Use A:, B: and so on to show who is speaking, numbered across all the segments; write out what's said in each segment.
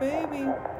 A: baby.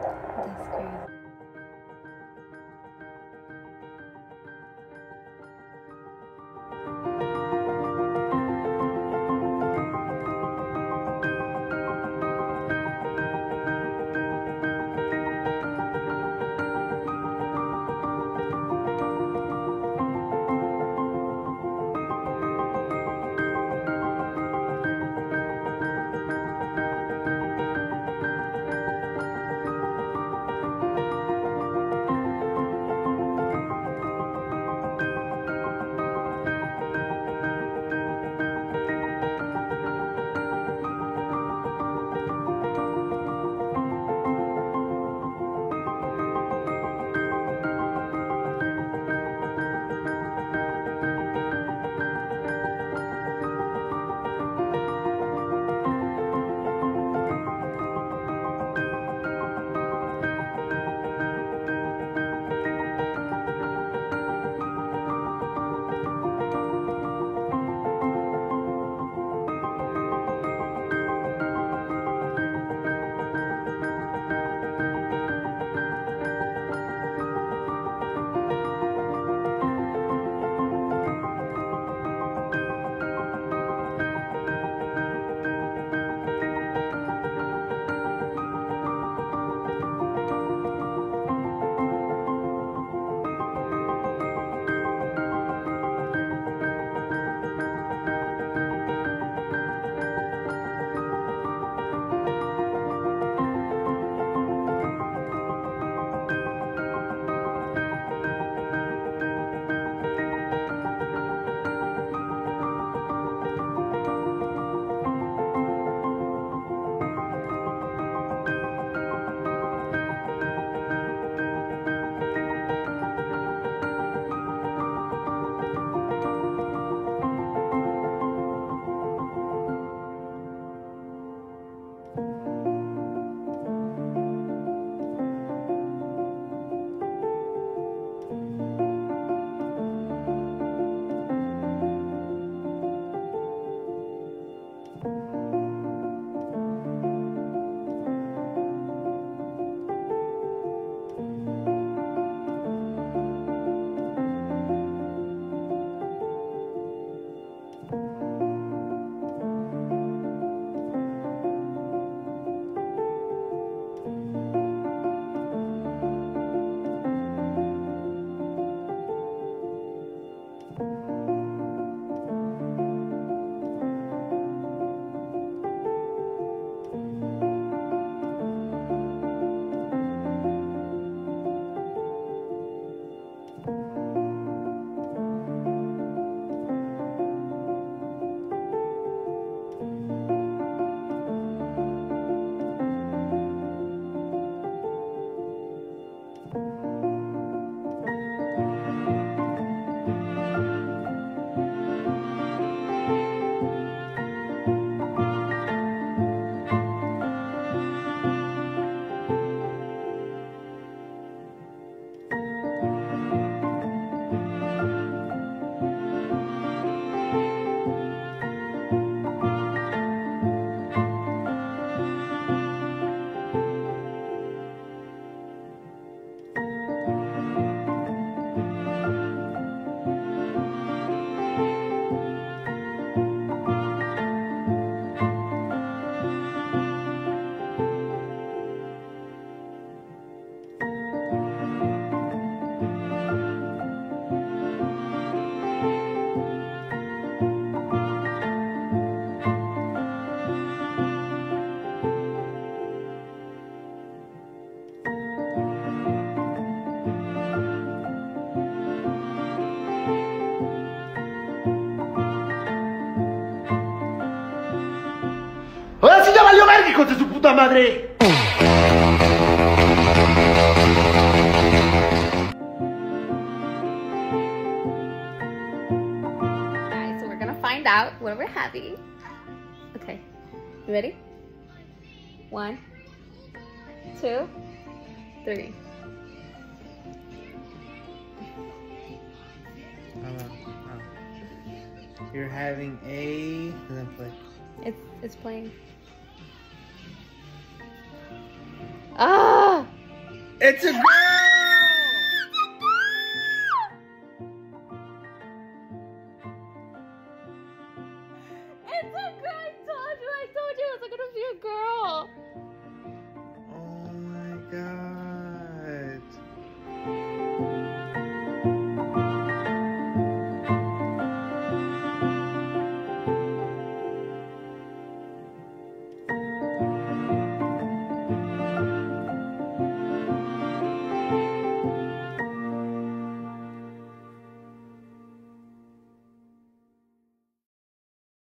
B: Hijos de su puta madre!
C: Guys, so we're gonna find out what we're having. Okay, you ready? One, two, three.
A: You're having a. Then play.
C: It's it's playing.
A: It's a girl!